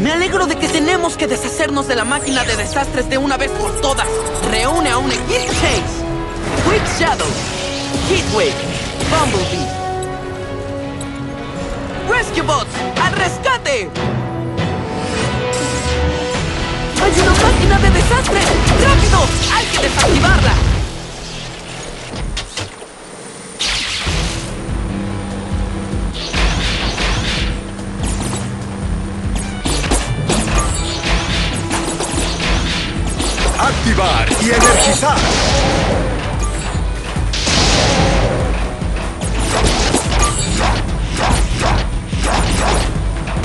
Me alegro de que tenemos que deshacernos de la máquina de desastres de una vez por todas. Reúne a un equipo Chase, Quick Shadow, Heatwave, Bumblebee. Rescue Bots, al rescate. ¡Hay una máquina de desastres! ¡Rápido! ¡Hay que desactivarla! Activar y energizar.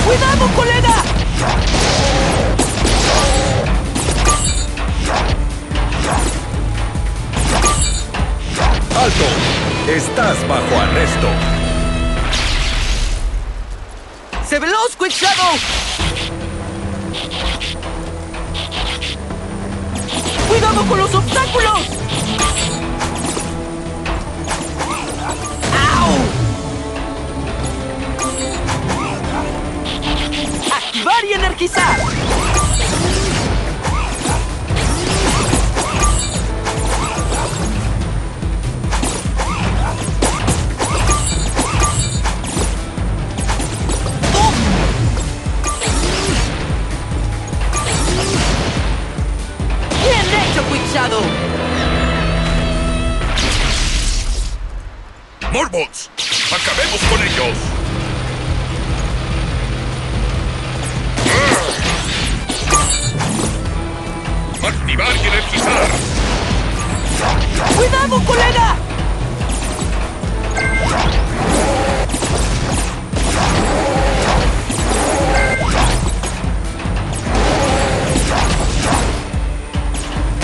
¡Cuidado, colega! Estás bajo arresto. ¡Se veloz! ¡Cuidado con los obstáculos! ¡Au! ¡Activar y energizar! ¡Cuidado, colega!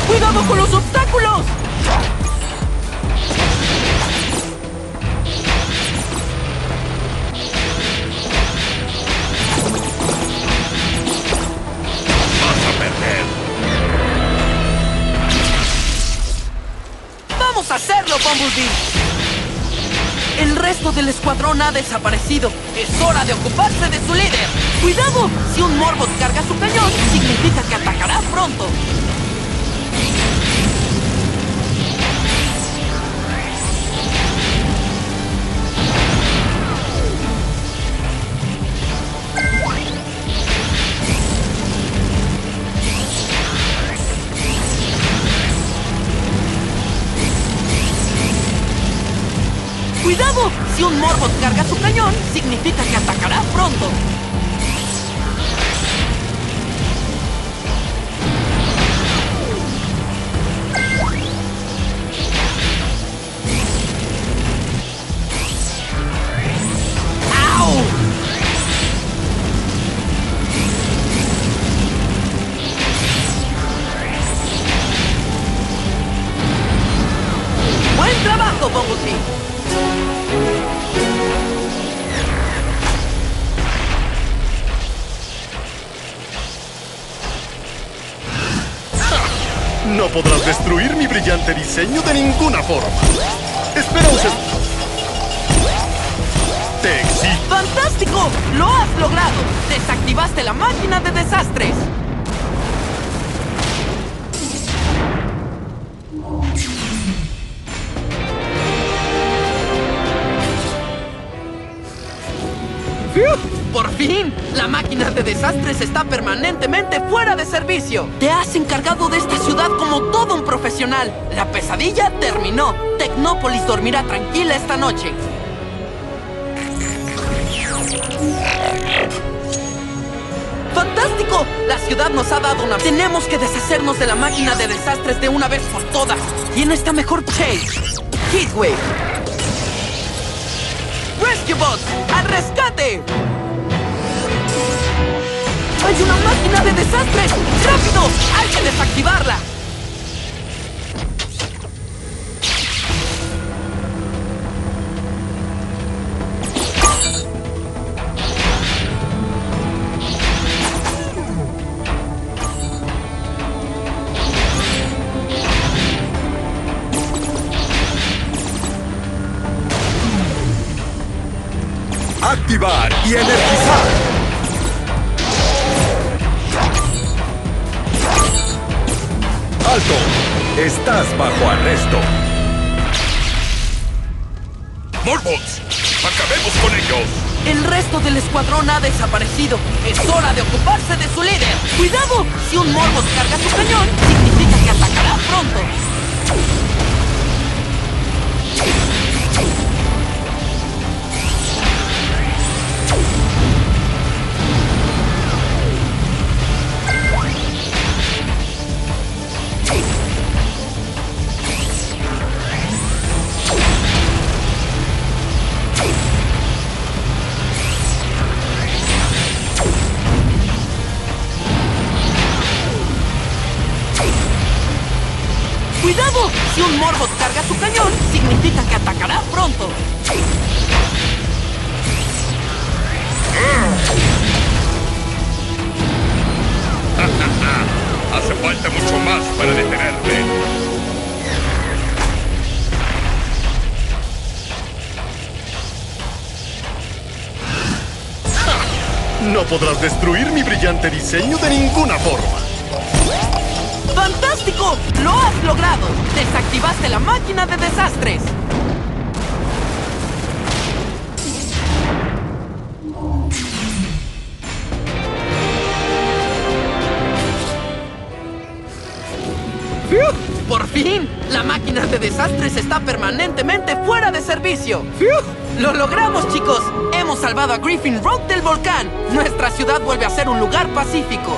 ¡Cuidado con los obstáculos! Bumblebee! El resto del escuadrón ha desaparecido. Es hora de ocuparse de su líder. ¡Cuidado! Si un Morbot carga su cañón, significa que atacará pronto. Un Morbot carga su cañón, significa que atacará pronto. ¡Buen trabajo! No podrás destruir mi brillante diseño de ninguna forma. Espera un segundo. Te. ¡Fantástico! ¡Lo has logrado! ¡Desactivaste la máquina de desastres! ¡Fiu! ¡Por fin! La máquina de desastres está permanentemente fuera de servicio. Te has encargado de esta ciudad como todo un profesional. La pesadilla terminó. Tecnópolis dormirá tranquila esta noche. ¡Fantástico! La ciudad nos ha dado una... Tenemos que deshacernos de la máquina de desastres de una vez por todas. ¿Quién está mejor? Chase. Heatwave. Rescue Bots. ¡Al rescate! ¡Hay una máquina de desastres! ¡Rápido! ¡Hay que desactivarla! Activar y energizar. Estás bajo arresto. ¡Morbots! ¡Acabemos con ellos! El resto del escuadrón ha desaparecido. Es hora de ocuparse de su líder. ¡Cuidado! Si un Morbos carga su cañón, significa que atacará pronto. ¡Cuidado! Si un Morbot carga su cañón, significa que atacará pronto. Hace falta mucho más para detenerme. No podrás destruir mi brillante diseño de ninguna forma. ¡Lo has logrado! ¡Desactivaste la máquina de desastres! ¡Por fin! La máquina de desastres está permanentemente fuera de servicio. ¡Lo logramos, chicos! Hemos salvado a Griffin Road del volcán. Nuestra ciudad vuelve a ser un lugar pacífico.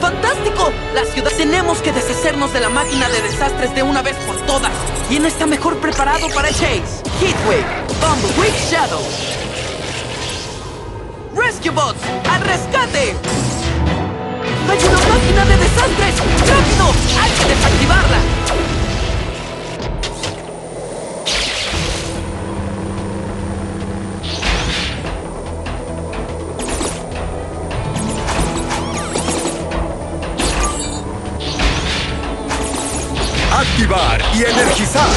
¡Fantástico! La ciudad tenemos que deshacernos de la máquina de desastres de una vez por todas. ¿Quién está mejor preparado para chase? Heatwave, Bumblebee Shadow. Rescue Bots, al rescate. Y energizar.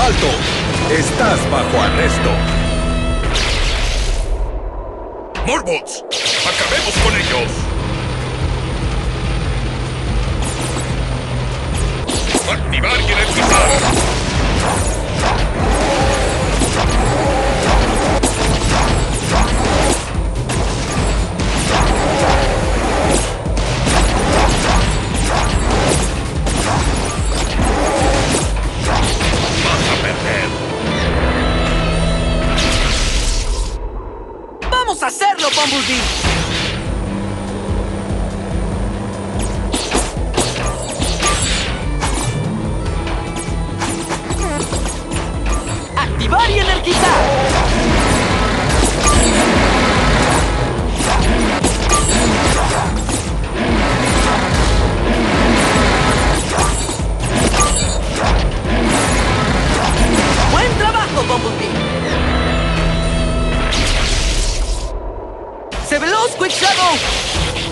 ¡Alto! Estás bajo arresto. ¡Morbots! ¡Acabemos con ellos! ¡Activar y energizar! Oh! Activar y. Buen trabajo, Bumblebee. ¡Se veló, Squid Shadow!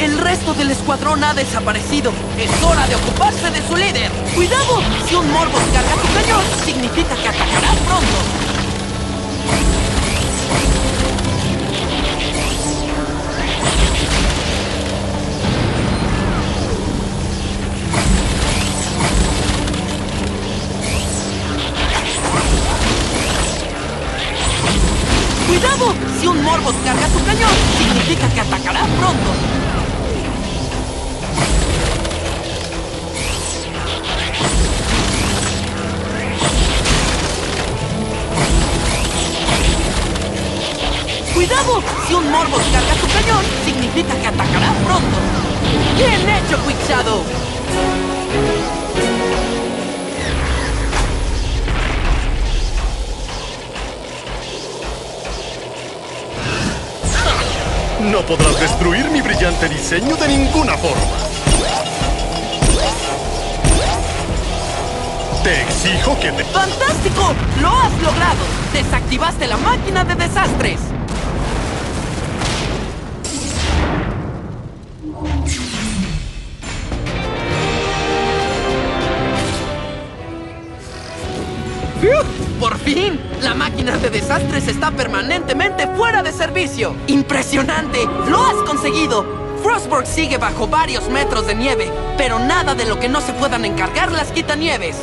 El resto del escuadrón ha desaparecido. Es hora de ocuparse de su líder. ¡Cuidado! Si un Morbos carga su cañón, significa que atacará pronto. ¡Cuidado! Si un Morbos carga su cañón, significa que atacará pronto. ¡Cuidado! Si un Morbos carga su cañón, significa que atacará pronto. ¡Bien hecho, Quick Shadow! No podrás destruir mi brillante diseño de ninguna forma. Te exijo que te... ¡Fantástico! ¡Lo has logrado! ¡Desactivaste la máquina de desastres! ¡Por fin! La máquina de desastres está permanentemente fuera de servicio. ¡Impresionante! ¡Lo has conseguido! Frostburg sigue bajo varios metros de nieve, pero nada de lo que no se puedan encargar las quitanieves.